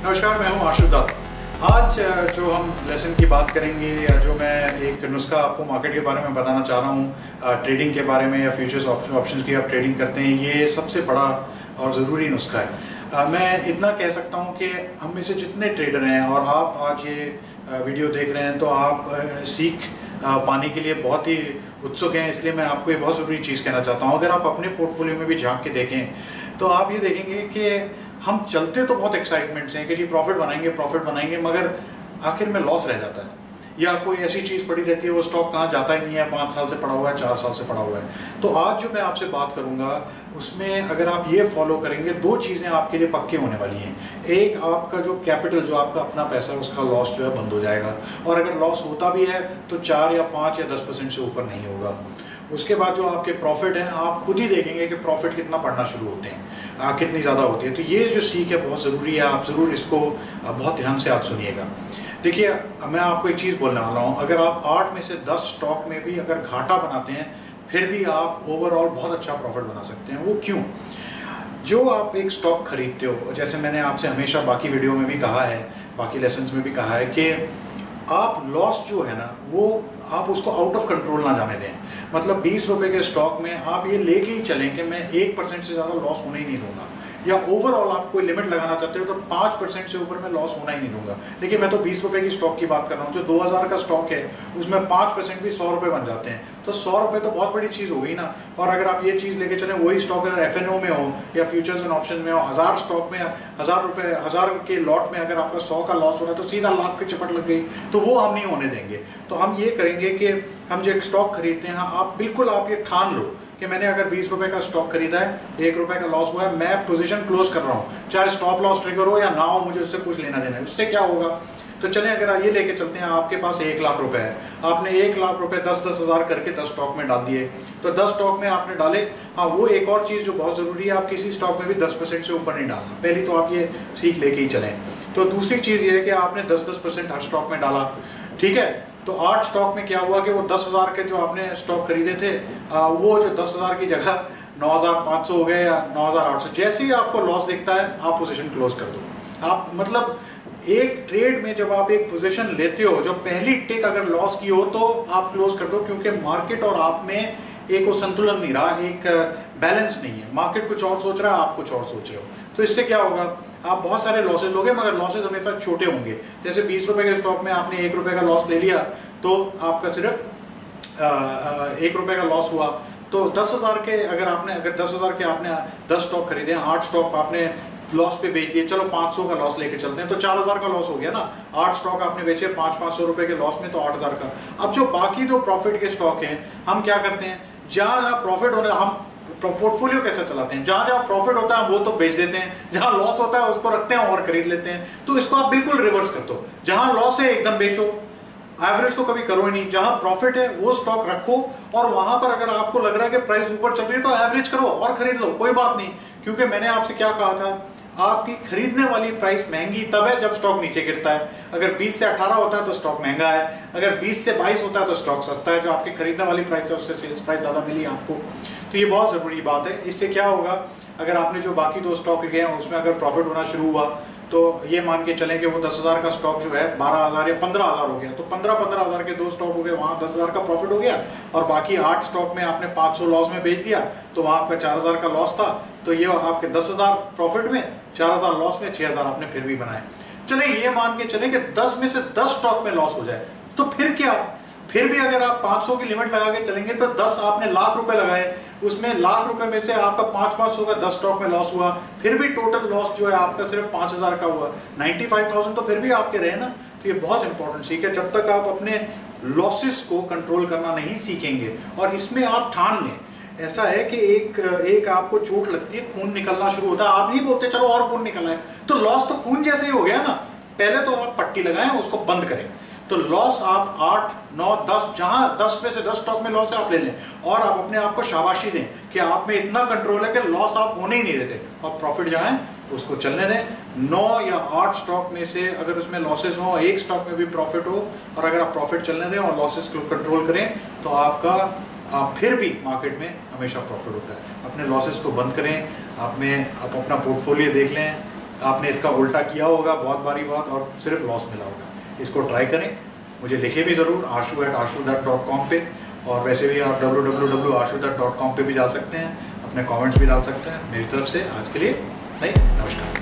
नमस्कार, मैं हूँ आशु दत्त आज जो हम लेसन की बात करेंगे या जो मैं एक नुस्खा आपको मार्केट के बारे में बताना चाह रहा हूँ ट्रेडिंग के बारे में या फ्यूचर्स ऑप्शंस की आप ट्रेडिंग करते हैं, ये सबसे बड़ा और ज़रूरी नुस्खा है। मैं इतना कह सकता हूँ कि हम में से जितने ट्रेडर हैं और आप आज ये वीडियो देख रहे हैं तो आप सीख पाने के लिए बहुत ही उत्सुक हैं, इसलिए मैं आपको ये बहुत ज़रूरी चीज़ कहना चाहता हूँ। अगर आप अपने पोर्टफोलियो में भी झाँक के देखें तो आप ये देखेंगे कि हम चलते तो बहुत एक्साइटमेंट से हैं कि जी प्रॉफिट बनाएँगे प्रॉफिट बनाएँगे, मगर आखिर में लॉस रह जाता है। या कोई ऐसी चीज़ पड़ी रहती है, वो स्टॉक कहाँ जाता ही नहीं है, पाँच साल से पड़ा हुआ है, चार साल से पड़ा हुआ है। तो आज जो मैं आपसे बात करूँगा, उसमें अगर आप ये फॉलो करेंगे, दो चीज़ें आपके लिए पक्के होने वाली हैं। एक, आपका जो कैपिटल जो आपका अपना पैसा है, उसका लॉस जो है बंद हो जाएगा। और अगर लॉस होता भी है तो चार या पाँच या दस परसेंट से ऊपर नहीं होगा। उसके बाद जो आपके प्रॉफिट हैं, आप खुद ही देखेंगे कि प्रॉफिट कितना पड़ना शुरू होते हैं। कितनी ज़्यादा होती है। तो ये जो सीख है बहुत ज़रूरी है। आप ज़रूर इसको बहुत ध्यान से आप सुनिएगा। देखिए मैं आपको एक चीज़ बोलने वाला हूँ। अगर आप आठ में से दस स्टॉक में भी अगर घाटा बनाते हैं, फिर भी आप ओवरऑल बहुत अच्छा प्रॉफिट बना सकते हैं। वो क्यों? जो आप एक स्टॉक खरीदते हो, जैसे मैंने आपसे हमेशा बाकी वीडियो में भी कहा है, बाकी लेसन में भी कहा है कि आप लॉस जो है ना, वो आप उसको आउट ऑफ़ कंट्रोल ना जाने दें। मतलब बीस रुपए के स्टॉक में आप ये लेके ही चलें कि मैं एक परसेंट से ज़्यादा लॉस होने ही नहीं दूँगा। या ओवरऑल आप कोई लिमिट लगाना चाहते हो तो पाँच परसेंट से ऊपर मैं लॉस होना ही नहीं दूँगा। देखिए, मैं तो बीस रुपए की स्टॉक की बात कर रहा हूँ, जो दो हज़ार का स्टॉक है, उसमें पाँच परसेंट भी सौ रुपये बन जाते हैं। तो सौ रुपये तो बहुत बड़ी चीज़ हो गई ना। और अगर आप ये चीज़ लेके चलें, वही स्टॉक अगर एफ़ में हो, या फ्यूचर्स एंड ऑप्शन में हो, हज़ार स्टॉक में, हज़ार रुपये हज़ार के लॉट में अगर आपका सौ का लॉस हो रहा है तो सीधा लाख की चपट लग गई तो वो हम नहीं होने देंगे। तो हम ये करेंगे कि हम जो एक स्टॉक खरीदते हैं, आप बिल्कुल आप ये ठान लो कि मैंने अगर बीस रुपए का स्टॉक खरीदा है, एक रुपए का लॉस हुआ है, मैं पोजीशन क्लोज कर रहा हूँ। चाहे स्टॉप लॉस ट्रिगर हो या ना हो, मुझे उससे कुछ लेना देना है। उससे क्या होगा? तो चले, अगर ये लेके चलते हैं, आपके पास एक लाख रुपए है। आपने एक लाख रुपए दस दस हज़ार करके दस स्टॉक में डाल दिए। तो दस स्टॉक में आपने डाले। हाँ वो एक और चीज़ जो बहुत ज़रूरी है, आप किसी स्टॉक में भी दस परसेंट से ऊपर नहीं डालना। पहली तो आप ये सीख लेके ही चलें। तो दूसरी चीज़ ये है कि आपने दस दस परसेंट हर स्टॉक में डाला। ठीक है? तो आठ स्टॉक में क्या हुआ कि वो दस हज़ार के जो आपने स्टॉक खरीदे थे आ, वो जो दस हज़ार की जगह नौ हज़ार पाँच सौ हो गए या नौ हज़ार आठ सौ जैसे ही आपको लॉस दिखता है आप पोजीशन क्लोज कर दो। आप मतलब एक ट्रेड में जब आप एक पोजीशन लेते हो जो पहली टेक अगर लॉस की हो तो आप क्लोज कर दो क्योंकि मार्केट और आप में एक वो संतुलन नहीं रहा एक बैलेंस नहीं है। मार्केट कुछ और सोच रहा है आप कुछ और सोच रहे हो। तो इससे क्या होगा? आप बहुत सारे लॉसेज लोगे, मगर लॉसेज हमेशा छोटे होंगे। जैसे बीस रुपए के स्टॉक में आपने एक रुपए का लॉस ले लिया तो आपका सिर्फ़ एक रुपए का लॉस हुआ। तो दस हज़ार के अगर आपने, अगर दस हज़ार के आपने दस स्टॉक खरीदे, आठ स्टॉक आपने लॉस पे बेच दिए, चलो पाँच सौ का लॉस लेके चलते हैं तो चार हज़ार का लॉस हो गया ना। आठ स्टॉक आपने बेचे, पाँच पाँच सौ रुपए के लॉस में तो आठ हज़ार का। अब जो बाकी दो प्रॉफिट के स्टॉक हैं, हम क्या करते हैं? जहाँ जहाँ प्रॉफिट होने, हम पोर्टफोलियो कैसे चलाते हैं? जहाँ जहाँ प्रॉफिट होता है, वो तो बेच देते हैं। जहाँ लॉस होता है, उसको रखते हैं और खरीद लेते हैं। तो इसको आप बिल्कुल रिवर्स कर दो जहाँ लॉस है, एकदम बेचो। एवरेज तो कभी करो ही नहीं। जहाँ प्रॉफिट है, वो स्टॉक रखो और वहाँ पर अगर आपको लग रहा है कि प्राइस ऊपर चल रही है तो एवरेज करो और खरीद लो। कोई बात नहीं। क्योंकि मैंने आपसे क्या कहा था? आपकी खरीदने वाली प्राइस महँगी तब है जब स्टॉक नीचे गिरता है। अगर 20 से 18 होता है तो स्टॉक महँगा है। अगर 20 से 22 होता है तो स्टॉक सस्ता है। जो आपकी खरीदने वाली प्राइस है, उससे सेल्स प्राइस ज़्यादा मिली आपको। तो ये बहुत ज़रूरी बात है। इससे क्या होगा? अगर आपने जो बाकी दो स्टॉक लिए हैं, उसमें अगर प्रॉफिट होना शुरू हुआ तो ये मान के चलें कि वो दस हज़ार का स्टॉक जो है, बारह हज़ार या पंद्रह हज़ार हो गया। तो पंद्रह पंद्रह हज़ार के दो स्टॉक हो गए, वहाँ दस हज़ार का प्रॉफिट हो गया और बाकी आठ स्टॉक में आपने पाँच सौ लॉस में बेच दिया तो वहाँ आपका चार हज़ार का लॉस था। तो ये आपके दस हज़ार प्रॉफिट में, चार हज़ार लॉस में छः हज़ार आपने फिर भी बनाए। चले, ये मान के चले कि दस में से दस स्टॉक में लॉस हो जाए तो फिर क्या? फिर भी अगर आप 500 की लिमिट लगा के चलेंगे तो 10 आपने लाख रुपए लगाए। उसमें लाख रुपए में से आपका पाँच पाँच सौ का दस स्टॉक में लॉस हुआ। फिर भी टोटल लॉस जो है आपका सिर्फ़ पाँच हज़ार का हुआ। नाइन्टी फाइव थाउज़ेंड तो फिर भी आपके रहे ना। तो ये बहुत इंपॉर्टेंट सीख है। जब तक आप अपने लॉसेस को कंट्रोल करना नहीं सीखेंगे और इसमें आप ठान लें। ऐसा है कि एक एक आपको चोट लगती है, खून निकलना शुरू होता है। आप नहीं बोलते, चलो और खून निकलना है। तो लॉस तो खून जैसे ही हो गया ना। पहले तो आप पट्टी लगाएँ, उसको बंद करें। तो लॉस आप आठ, नौ, दस, जहाँ दस में से दस स्टॉक में लॉस है, आप ले लें। और आप अपने आप को शाबाशी दें कि आप में इतना कंट्रोल है कि लॉस आप होने ही नहीं देते। और प्रॉफिट जहाँ उसको चलने दें। नौ या आठ स्टॉक में से अगर उसमें लॉसेस हो, एक स्टॉक में भी प्रॉफिट हो, और अगर आप प्रॉफिट चलने दें और लॉसेस को कंट्रोल करें तो आपका, आप फिर भी मार्केट में हमेशा प्रॉफिट होता है। अपने लॉसेस को बंद करें। आप में, आप अपना पोर्टफोलियो देख लें। आपने इसका उल्टा किया होगा, बहुत बारी बात, और सिर्फ़ लॉस मिला होगा। इसको ट्राई करें। मुझे लिखे भी ज़रूर, Ashu at Ashu Dutt dot com पर और वैसे भी आप W W W Ashu Dutt dot com पर भी जा सकते हैं। अपने कॉमेंट्स भी डाल सकते हैं मेरी तरफ़ से। आज के लिए नहीं नमस्कार।